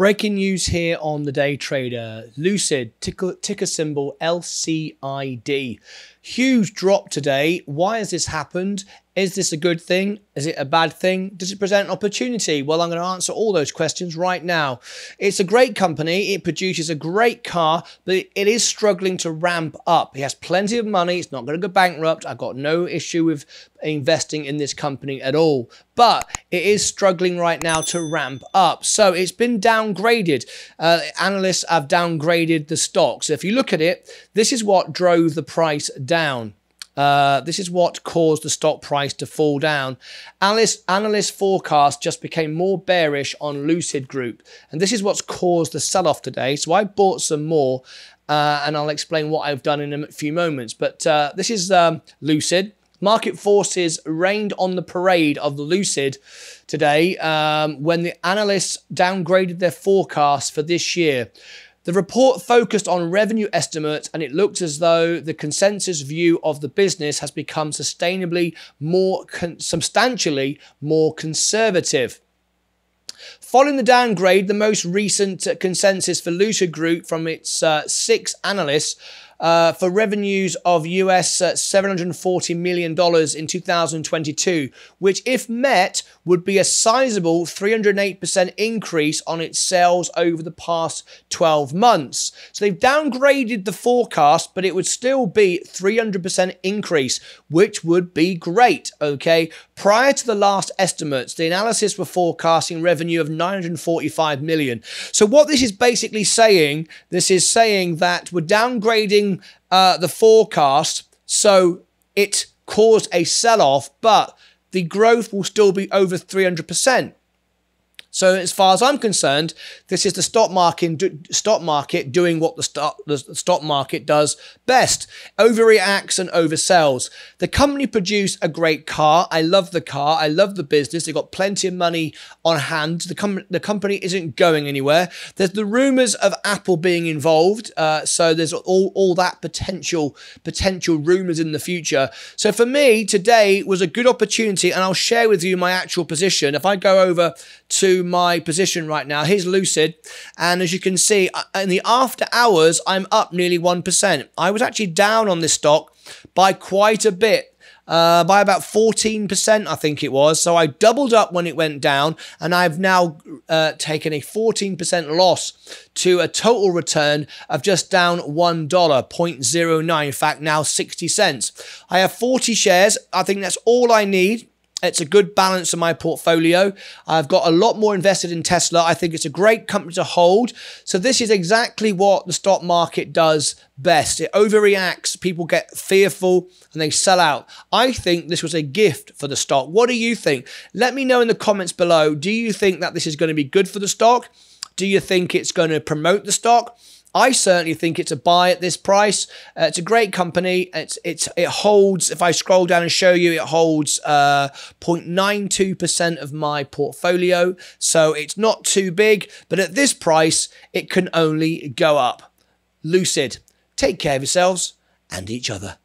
Breaking news here on the day trader. Lucid, ticker, ticker symbol LCID. Huge drop today. Why has this happened? Is this a good thing? Is it a bad thing? Does it present an opportunity? Well, I'm going to answer all those questions right now. It's a great company. It produces a great car, but it is struggling to ramp up. It has plenty of money. It's not going to go bankrupt. I've got no issue with investing in this company at all, but it is struggling right now to ramp up. So it's been downgraded. Uh, analysts have downgraded the stock. So if you look at it, this is what drove the price down. Uh, this is what caused the stock price to fall down. Analyst, analyst forecast just became more bearish on Lucid Group. And this is what's caused the sell off today. So I bought some more uh, and I'll explain what I've done in a few moments. But uh, this is um, Lucid. Market forces rained on the parade of the Lucid today um, when the analysts downgraded their forecast for this year. The report focused on revenue estimates and it looked as though the consensus view of the business has become sustainably more, substantially more conservative. Following the downgrade, the most recent consensus for Lucid Group from its uh, six analysts uh, for revenues of US uh, $740 million in 2022, which, if met, would be a sizable 308% increase on its sales over the past 12 months. So they've downgraded the forecast, but it would still be 300% increase, which would be great. Okay. Prior to the last estimates, the analysis were forecasting revenue of 945 million. So what this is basically saying, this is saying that we're downgrading uh, the forecast, so it caused a sell off, but the growth will still be over 300%. So as far as I'm concerned, this is the stock market stock market doing what the stock the stock market does best: overreacts and oversells. The company produced a great car. I love the car. I love the business. They got plenty of money on hand. The com- the company isn't going anywhere. There's the rumors of Apple being involved. Uh, so there's all all that potential potential rumors in the future. So for me, today was a good opportunity, and I'll share with you my actual position. If I go over to my position right now. Here's Lucid. And as you can see, uh, in the after hours, I'm up nearly 1%. I was actually down on this stock by quite a bit. Uh, by about 14%, I think it was. So I doubled up when it went down, and I've now uh, taken a 14% loss to a total return of just down $1, 0.09. In fact, now 60 cents. I have 40 shares. I think that's all I need it's a good balance in my portfolio. I've got a lot more invested in Tesla. I think it's a great company to hold. So this is exactly what the stock market does best. It overreacts, people get fearful and they sell out. I think this was a gift for the stock. What do you think? Let me know in the comments below. Do you think that this is going to be good for the stock? Do you think it's going to promote the stock? I certainly think it's a buy at this price. Uh, it's a great company. It's it's it holds. If I scroll down and show you, it holds uh, 0.92% of my portfolio. So it's not too big, but at this price, it can only go up. Lucid, take care of yourselves and each other.